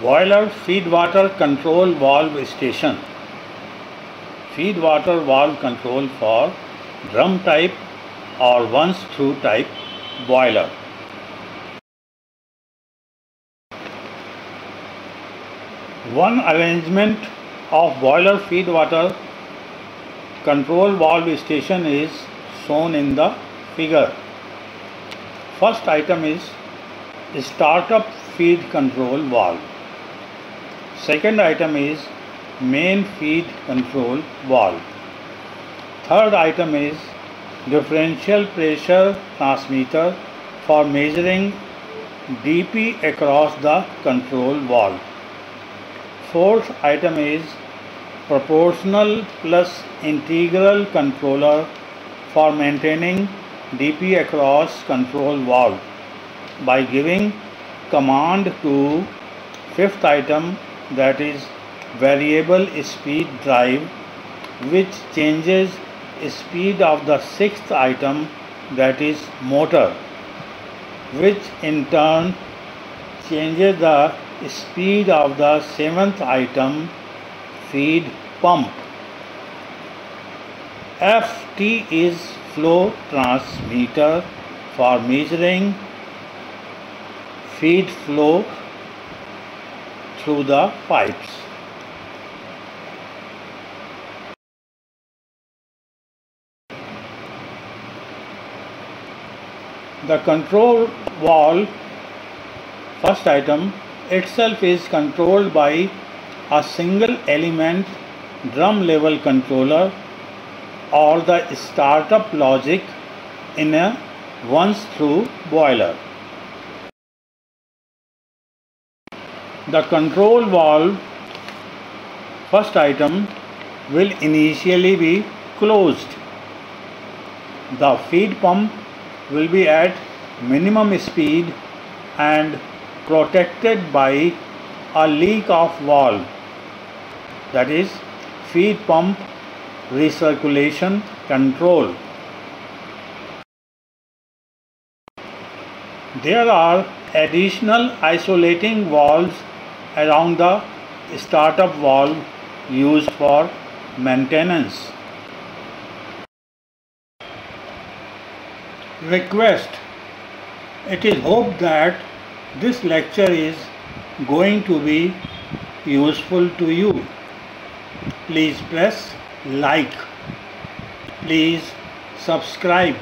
Boiler feed water control valve station. Feed water valve control for drum type or once through type boiler. One arrangement of boiler feed water control valve station is shown in the figure. First item is startup feed control valve. Second item is main feed control valve. Third item is differential pressure transmitter for measuring DP across the control valve. Fourth item is proportional plus integral controller for maintaining DP across control valve by giving command to fifth item that is variable speed drive which changes speed of the sixth item that is motor which in turn changes the speed of the seventh item feed pump. FT is flow transmitter for measuring feed flow through the pipes. The control valve, first item, itself is controlled by a single element drum level controller or the startup logic in a once through boiler. The control valve first item will initially be closed. The feed pump will be at minimum speed and protected by a leak off valve that is feed pump recirculation control. There are additional isolating valves around the startup valve used for maintenance. Request It is hoped that this lecture is going to be useful to you. Please press like. Please subscribe.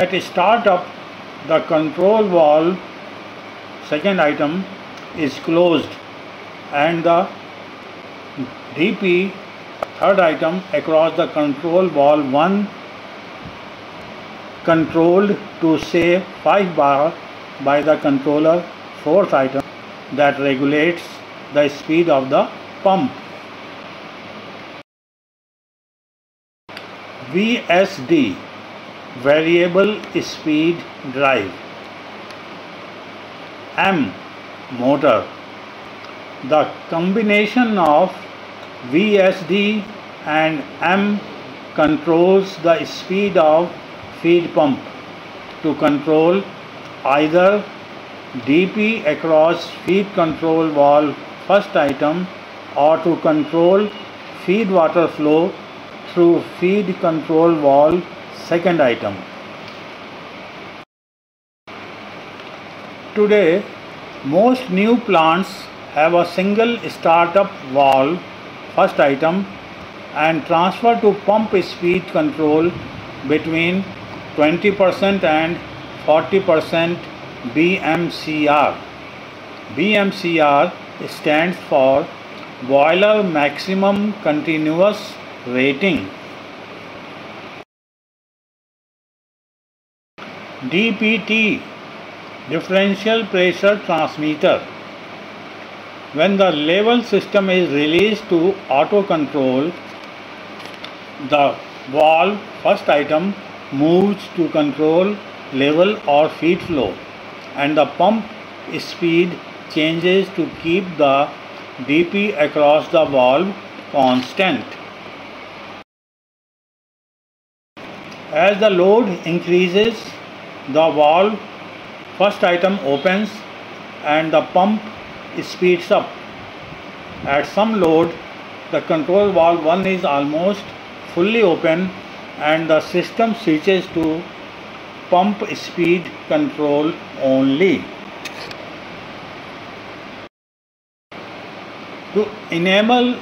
At startup, the control valve second item is closed and the DP third item across the control valve 1 controlled to say 5 bar by the controller fourth item that regulates the speed of the pump. VSD variable speed drive. M motor. The combination of VSD and M controls the speed of feed pump to control either DP across feed control valve first item or to control feed water flow through feed control valve second item. Today, most new plants have a single startup valve first item and transfer to pump speed control between 20% and 40% BMCR. BMCR stands for Boiler Maximum Continuous Rating. DPT differential pressure transmitter when the level system is released to auto control the valve first item moves to control level or feed flow and the pump speed changes to keep the DP across the valve constant. As the load increases, the valve first item opens and the pump speeds up. At some load, the control valve 1 is almost fully open and the system switches to pump speed control only. To enable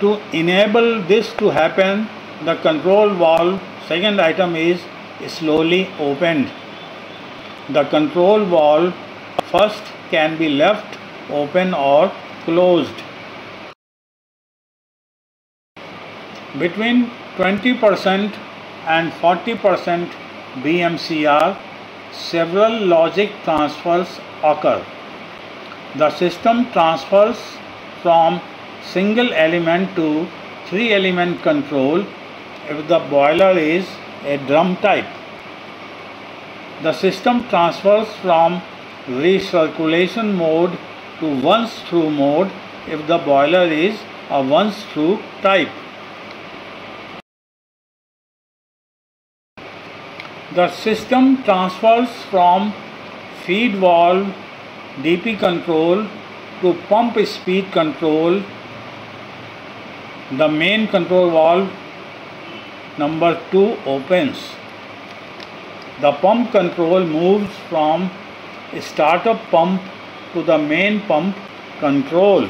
to enable this to happen, the control valve second item is slowly opened. The control valve first can be left open or closed. Between 20% and 40% BMCR, several logic transfers occur. The system transfers from single element to three element control if the boiler is a drum type. The system transfers from recirculation mode to once through mode if the boiler is a once through type. The system transfers from feed valve DP control to pump speed control. The main control valve number 2 opens. The pump control moves from startup pump to the main pump control.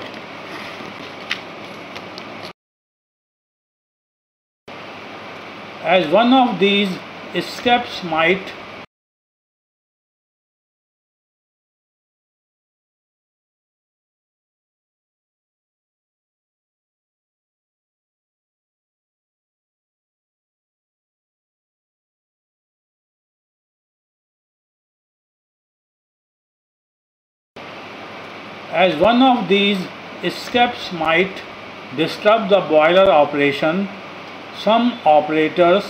As one of these steps might as one of these steps might disturb the boiler operation, some operators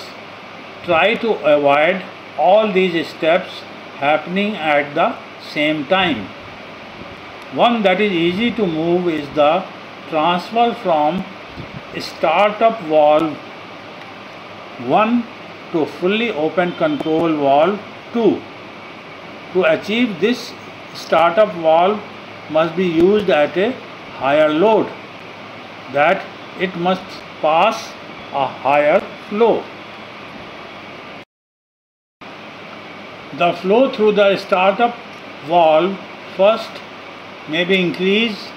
try to avoid all these steps happening at the same time. One that is easy to move is the transfer from startup valve 1 to fully open control valve 2. To achieve this startup valve must be used at a higher load that it must pass a higher flow. The flow through the startup valve first may be increased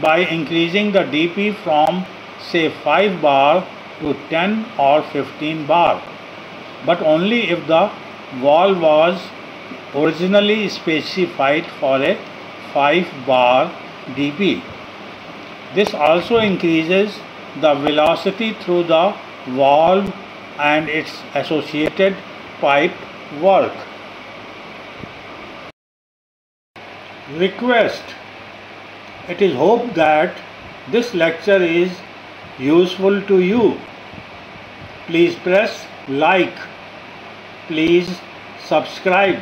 by increasing the DP from say 5 bar to 10 or 15 bar but only if the valve was originally specified for a 5 bar dp. This also increases the velocity through the valve and its associated pipe work. Request It is hoped that this lecture is useful to you. Please press like. Please subscribe.